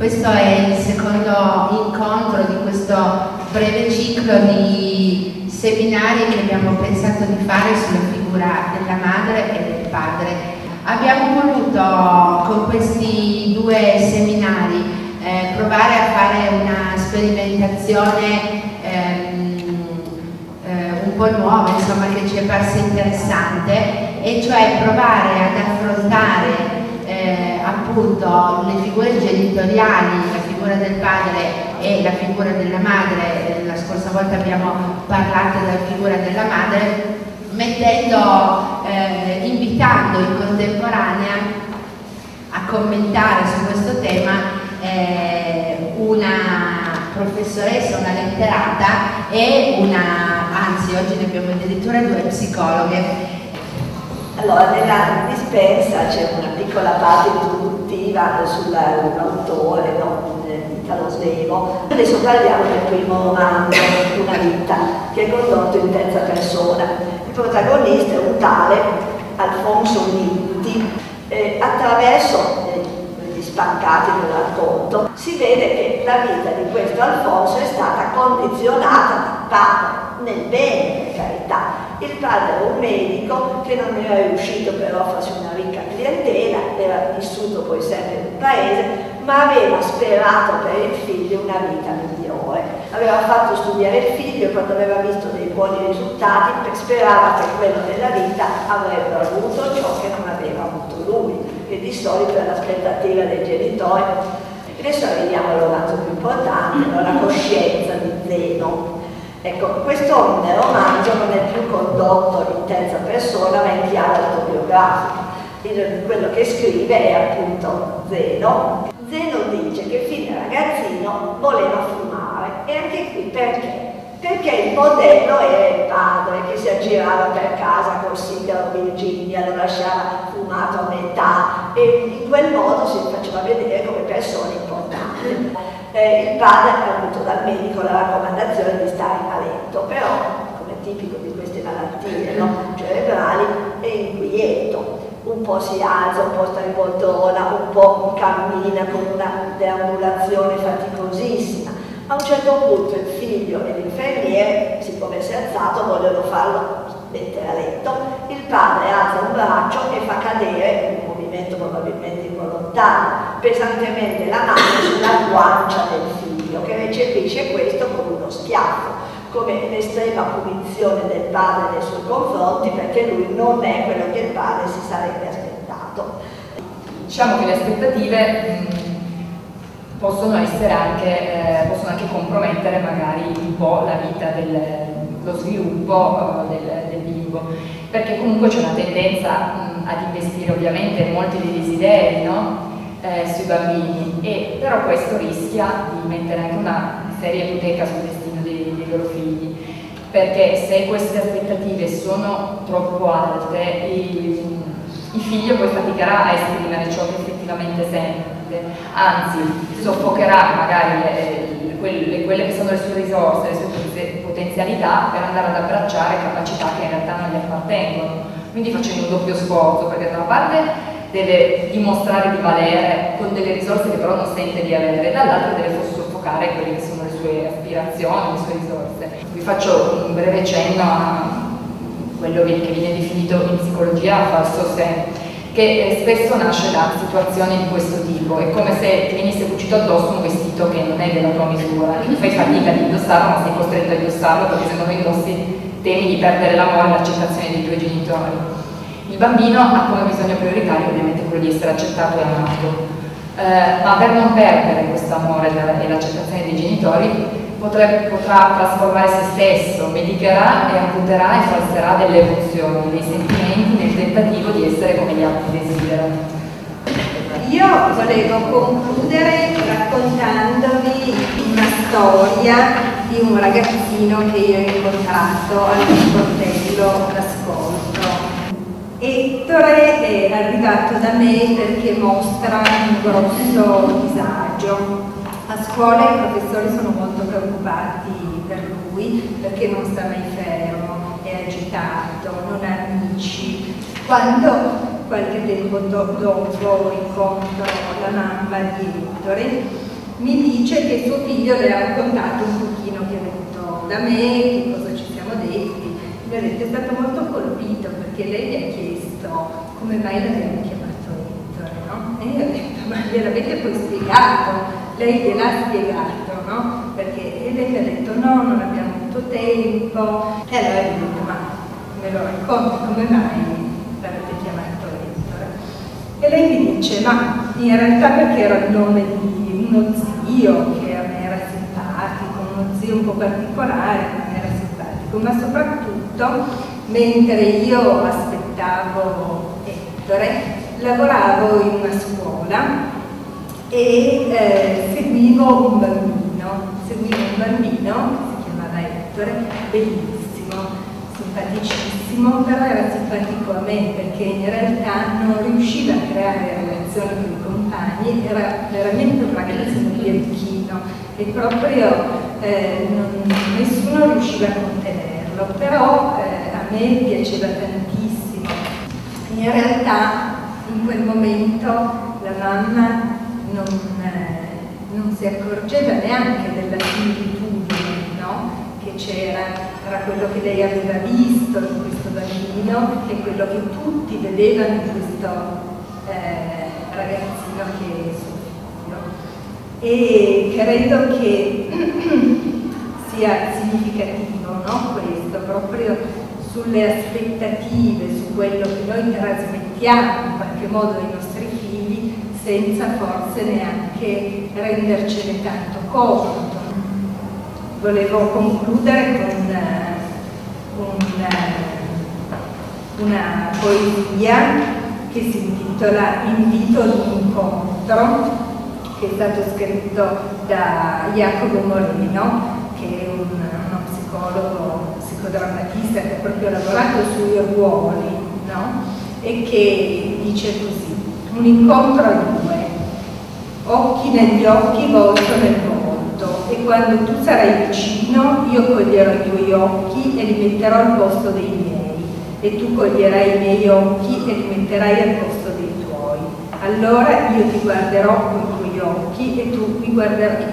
Questo è il secondo incontro di questo breve ciclo di seminari che abbiamo pensato di fare sulla figura della madre e del padre. Abbiamo voluto con questi due seminari eh, provare a fare una sperimentazione ehm, eh, un po' nuova, insomma, che ci è parsa interessante, e cioè provare ad affrontare appunto le figure genitoriali, la figura del padre e la figura della madre, la scorsa volta abbiamo parlato della figura della madre, mettendo, eh, invitando in contemporanea a commentare su questo tema eh, una professoressa, una letterata e una, anzi oggi ne abbiamo addirittura due psicologhe. Allora, nella dispensa c'è una piccola parte introduttiva sull'autore, no? Italo Svevo. Adesso parliamo del primo romanzo, Una vita, che è condotto in terza persona. Il protagonista è un tale Alfonso Nitti. Eh, attraverso gli spaccati del racconto si vede che la vita di questo Alfonso è stata condizionata da padre nel bene, per carità. Il padre era un medico che non era riuscito però a farsi una ricca clientela, era vissuto poi sempre nel paese, ma aveva sperato per il figlio una vita migliore. Aveva fatto studiare il figlio e quando aveva visto dei buoni risultati sperava che quello della vita avrebbe avuto ciò che non aveva avuto lui, che di solito è l'aspettativa dei genitori. Adesso arriviamo al romanzo più importante, la coscienza di Zeno, Ecco, questo romanzo non è più condotto in terza persona, ma in chiave autobiografica. quello che scrive è appunto Zeno. Zeno dice che fin da ragazzino voleva fumare e anche qui perché? Perché il modello era il padre che si aggirava per casa col sigaro Virginia, lo lasciava fumato a metà e in quel modo si faceva vedere come persona importante eh, il padre ha avuto dal medico la raccomandazione di stare letto, però come tipico di queste malattie no? cerebrali è inquieto, un po' si alza, un po' sta in poltrona, un po' cammina con una deambulazione faticosissima. A un certo punto il figlio e l'infermiere, siccome si è alzato, vogliono farlo mettere a letto, il padre alza un braccio e fa cadere un movimento probabilmente involontario, pesantemente la mano sulla guancia del figlio, che recepisce questo come uno schiaffo, come l'estrema punizione del padre nei suoi confronti, perché lui non è quello che il padre si sarebbe aspettato. Diciamo che le aspettative mh, possono, anche, eh, possono anche compromettere magari un po' la vita del lo sviluppo uh, del, del, bimbo, perché comunque c'è una tendenza mh, ad investire ovviamente molti dei desideri no? eh, sui bambini, e, però questo rischia di mettere anche una seria ipoteca sul destino dei, dei loro figli, perché se queste aspettative sono troppo alte, il, il figlio poi faticherà a esprimere ciò che effettivamente sente, anzi soffocherà magari le, quelle, quelle, che sono le sue risorse, le sue potenzialità per andare ad abbracciare capacità che in realtà non gli appartengono. Quindi facendo un doppio sforzo, perché da una parte deve dimostrare di valere con delle risorse che però non sente di avere, dall'altra deve soffocare quelle che sono le sue aspirazioni, le sue risorse. Vi faccio un breve cenno a quello che viene definito in psicologia falso sé, che spesso nasce da situazioni di questo tipo, è come se ti venisse cucito addosso un vestito che non è della tua misura, tu fai fatica di indossarlo ma sei costretto a indossarlo perché se non lo indossi temi di perdere l'amore e l'accettazione dei tuoi genitori. Il bambino ha come bisogno prioritario ovviamente quello di essere accettato e amato, eh, ma per non perdere questo amore e l'accettazione dei genitori potrà, potrà trasformare se stesso, medicherà e amputerà e falserà delle emozioni, dei sentimenti nel tentativo di essere come gli altri desiderano. Io volevo concludere raccontandovi una storia di un ragazzino che io ho incontrato al sportello d'ascolto. Ettore è arrivato da me perché mostra un grosso disagio a scuola i professori sono molto preoccupati per lui perché non sta mai fermo, è agitato, non ha amici. Quando qualche tempo do dopo incontro la mamma di Ettore, mi dice che suo figlio le ha raccontato un pochino che è venuto da me, che cosa ci siamo detti. Vedete, è stato molto colpito perché lei mi ha chiesto come mai l'abbiamo chiamato Ettore, no? E io ho detto, ma gliel'avete poi spiegato? Lei gliel'ha spiegato, no? Perché e lei mi ha detto no, non abbiamo avuto tempo. E allora io ho detto, ma me lo racconti come mai l'avete chiamato Ettore? E lei mi dice, ma in realtà perché era il nome di uno zio che a me era simpatico, uno zio un po' particolare che a me era simpatico, ma soprattutto mentre io aspettavo Ettore, lavoravo in una scuola e eh, seguivo un bambino, seguivo un bambino che si chiamava Ettore, bellissimo, simpaticissimo, però era simpatico a me perché in realtà non riusciva a creare relazioni con i compagni, era veramente un ragazzino birichino e proprio eh, non, nessuno riusciva a contenerlo, però eh, a me piaceva tantissimo. In realtà in quel momento la mamma non, eh, non si accorgeva neanche della similitudine no? che c'era tra quello che lei aveva visto in questo bambino e quello che tutti vedevano in questo eh, ragazzino che è suo figlio. E credo che sia significativo no? questo, proprio sulle aspettative, su quello che noi trasmettiamo in qualche modo ai nostri figli senza forse neanche rendercene tanto conto. Volevo concludere con un, una poesia che si intitola Invito ad un incontro, che è stato scritto da Jacopo Moreno, che è un, uno psicologo, psicodrammatista che ha proprio lavorato sui ruoli, no? e che dice così, un incontro a due, occhi negli occhi, volto nel volto, e quando tu sarai vicino io coglierò i tuoi occhi e li metterò al posto dei miei, e tu coglierai i miei occhi e li metterai al posto dei tuoi. Allora io ti guarderò con i tuoi occhi e tu mi guarderai